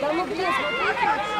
Да ну где, смотрите.